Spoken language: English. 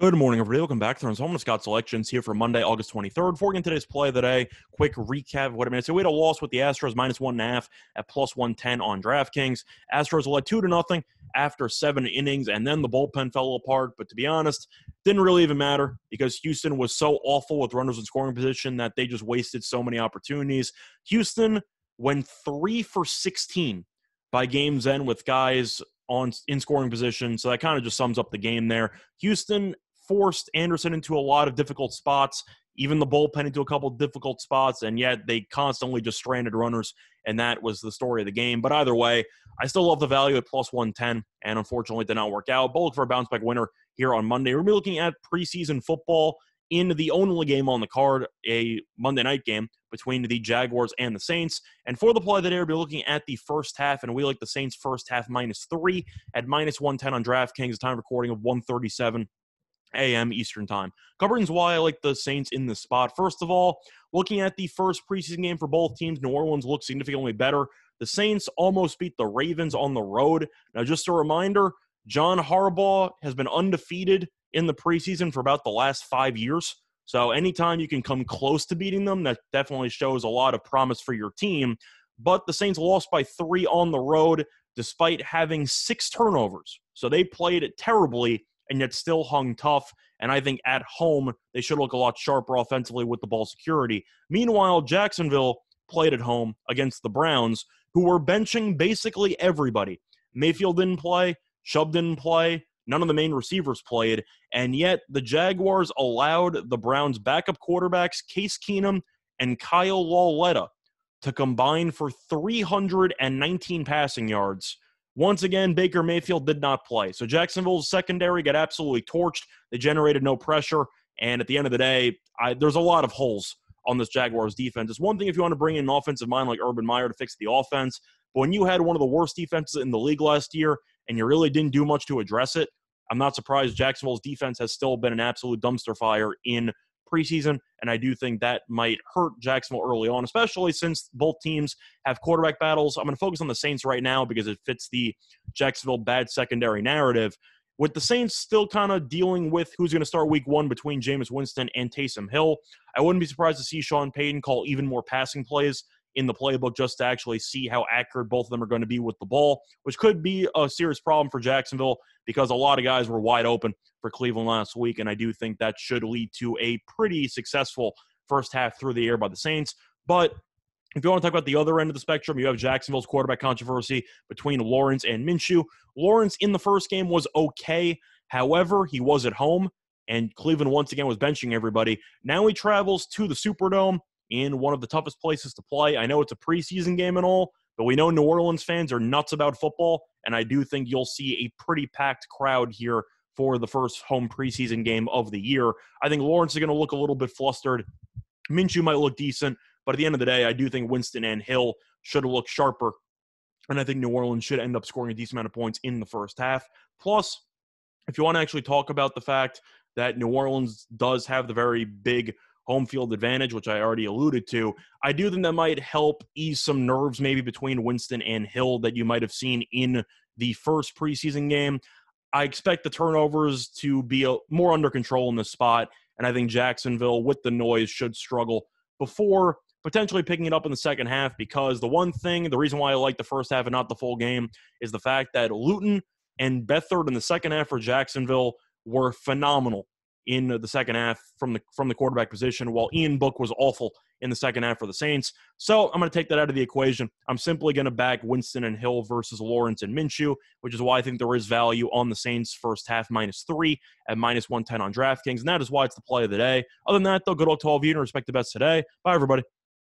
Good morning, everybody. Welcome back to Thorns Home Scott Selections here for Monday, August 23rd. Before we get today's play of the day, quick recap of what I mean. So we had a loss with the Astros minus one and a half at plus 110 on DraftKings. Astros led two to nothing after seven innings, and then the bullpen fell apart. But to be honest, didn't really even matter because Houston was so awful with runners in scoring position that they just wasted so many opportunities. Houston went three for 16 by game's end with guys on in scoring position. So that kind of just sums up the game there. Houston forced Anderson into a lot of difficult spots, even the bullpen into a couple difficult spots, and yet they constantly just stranded runners, and that was the story of the game. But either way, I still love the value at plus 110, and unfortunately, it did not work out. But look for a bounce back winner here on Monday. We're looking at preseason football in the only game on the card, a Monday night game between the Jaguars and the Saints. And for the play of the day, we'll be looking at the first half, and we like the Saints first half minus three at minus 110 on DraftKings, time recording of 137 a.m. Eastern Time. Covering why I like the Saints in this spot. First of all, looking at the first preseason game for both teams, New Orleans looks significantly better. The Saints almost beat the Ravens on the road. Now, just a reminder John Harbaugh has been undefeated in the preseason for about the last five years. So, anytime you can come close to beating them, that definitely shows a lot of promise for your team. But the Saints lost by three on the road despite having six turnovers. So, they played it terribly and yet still hung tough. And I think at home, they should look a lot sharper offensively with the ball security. Meanwhile, Jacksonville played at home against the Browns, who were benching basically everybody. Mayfield didn't play, Chubb didn't play, none of the main receivers played, and yet the Jaguars allowed the Browns' backup quarterbacks, Case Keenum and Kyle Lauletta, to combine for 319 passing yards once again, Baker Mayfield did not play. So Jacksonville's secondary got absolutely torched. They generated no pressure. And at the end of the day, I, there's a lot of holes on this Jaguars defense. It's one thing if you want to bring in an offensive mind like Urban Meyer to fix the offense, but when you had one of the worst defenses in the league last year and you really didn't do much to address it, I'm not surprised Jacksonville's defense has still been an absolute dumpster fire in preseason, and I do think that might hurt Jacksonville early on, especially since both teams have quarterback battles. I'm going to focus on the Saints right now because it fits the Jacksonville bad secondary narrative. With the Saints still kind of dealing with who's going to start week one between Jameis Winston and Taysom Hill, I wouldn't be surprised to see Sean Payton call even more passing plays in the playbook just to actually see how accurate both of them are going to be with the ball, which could be a serious problem for Jacksonville because a lot of guys were wide open for Cleveland last week. And I do think that should lead to a pretty successful first half through the air by the Saints. But if you want to talk about the other end of the spectrum, you have Jacksonville's quarterback controversy between Lawrence and Minshew. Lawrence in the first game was okay. However, he was at home, and Cleveland once again was benching everybody. Now he travels to the Superdome in one of the toughest places to play. I know it's a preseason game and all, but we know New Orleans fans are nuts about football, and I do think you'll see a pretty packed crowd here for the first home preseason game of the year. I think Lawrence is going to look a little bit flustered. Minshew might look decent, but at the end of the day, I do think Winston and Hill should look sharper. And I think New Orleans should end up scoring a decent amount of points in the first half. Plus, if you want to actually talk about the fact that New Orleans does have the very big home field advantage, which I already alluded to. I do think that might help ease some nerves maybe between Winston and Hill that you might have seen in the first preseason game. I expect the turnovers to be a, more under control in this spot, and I think Jacksonville, with the noise, should struggle before potentially picking it up in the second half. Because the one thing, the reason why I like the first half and not the full game, is the fact that Luton and Beathard in the second half for Jacksonville were phenomenal in the second half from the from the quarterback position, while Ian Book was awful in the second half for the Saints. So I'm going to take that out of the equation. I'm simply going to back Winston and Hill versus Lawrence and Minshew, which is why I think there is value on the Saints first half minus three at minus 110 on DraftKings. And that is why it's the play of the day. Other than that, though, good luck to all you and respect the best today. Bye, everybody.